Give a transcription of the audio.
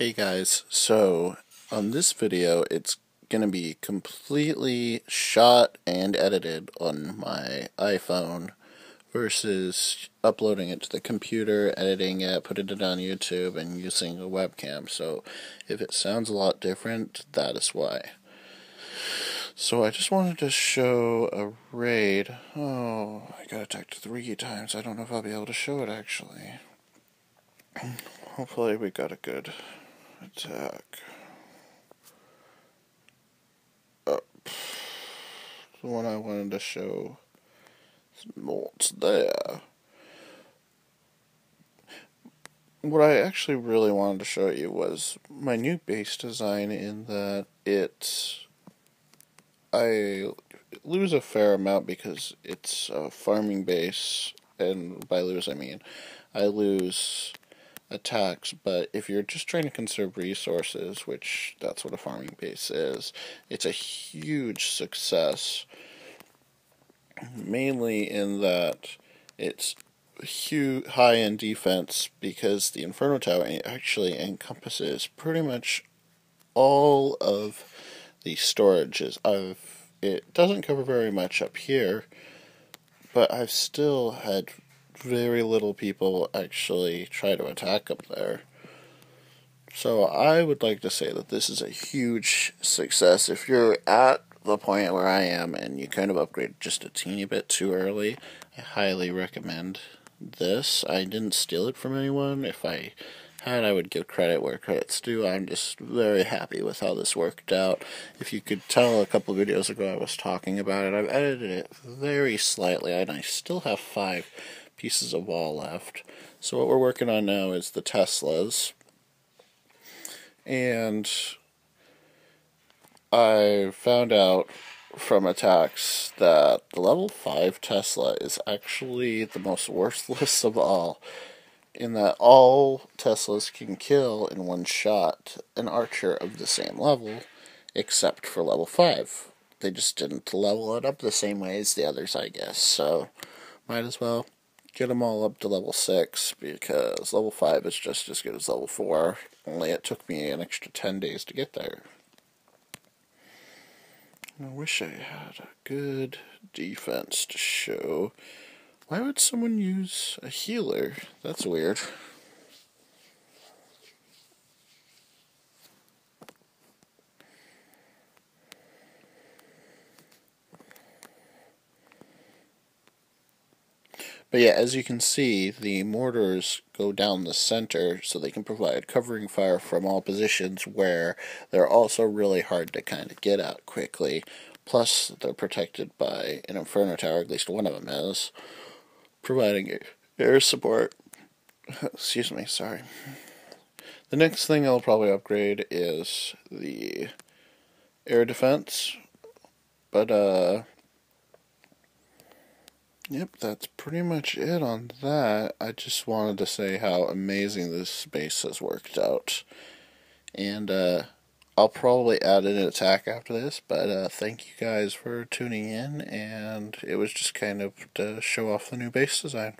Hey guys, so on this video it's going to be completely shot and edited on my iPhone versus uploading it to the computer, editing it, putting it on YouTube, and using a webcam. So if it sounds a lot different, that is why. So I just wanted to show a raid. Oh, I got attacked three times. I don't know if I'll be able to show it actually. Hopefully we got a good attack. Uh, the one I wanted to show is not there. What I actually really wanted to show you was my new base design in that it's I lose a fair amount because it's a farming base and by lose I mean I lose attacks, but if you're just trying to conserve resources, which that's what a farming base is, it's a huge success. Mainly in that it's huge, high in defense because the Inferno Tower actually encompasses pretty much all of the storages. I've it doesn't cover very much up here, but I've still had very little people actually try to attack up there. So I would like to say that this is a huge success. If you're at the point where I am and you kind of upgrade just a teeny bit too early, I highly recommend this. I didn't steal it from anyone. If I had, I would give credit where credit's due. I'm just very happy with how this worked out. If you could tell a couple videos ago I was talking about it, I've edited it very slightly, and I still have five pieces of wall left. So what we're working on now is the Teslas. And I found out from attacks that the level 5 Tesla is actually the most worthless of all, in that all Teslas can kill in one shot an archer of the same level, except for level 5. They just didn't level it up the same way as the others, I guess, so might as well get them all up to level 6 because level 5 is just as good as level 4, only it took me an extra 10 days to get there. I wish I had a good defense to show. Why would someone use a healer? That's weird. But yeah, as you can see, the mortars go down the center so they can provide covering fire from all positions where they're also really hard to kind of get out quickly. Plus, they're protected by an Inferno Tower, at least one of them is, providing air support. Excuse me, sorry. The next thing I'll probably upgrade is the air defense. But, uh, Yep, that's pretty much it on that. I just wanted to say how amazing this base has worked out. And uh, I'll probably add an attack after this, but uh, thank you guys for tuning in, and it was just kind of to show off the new base design.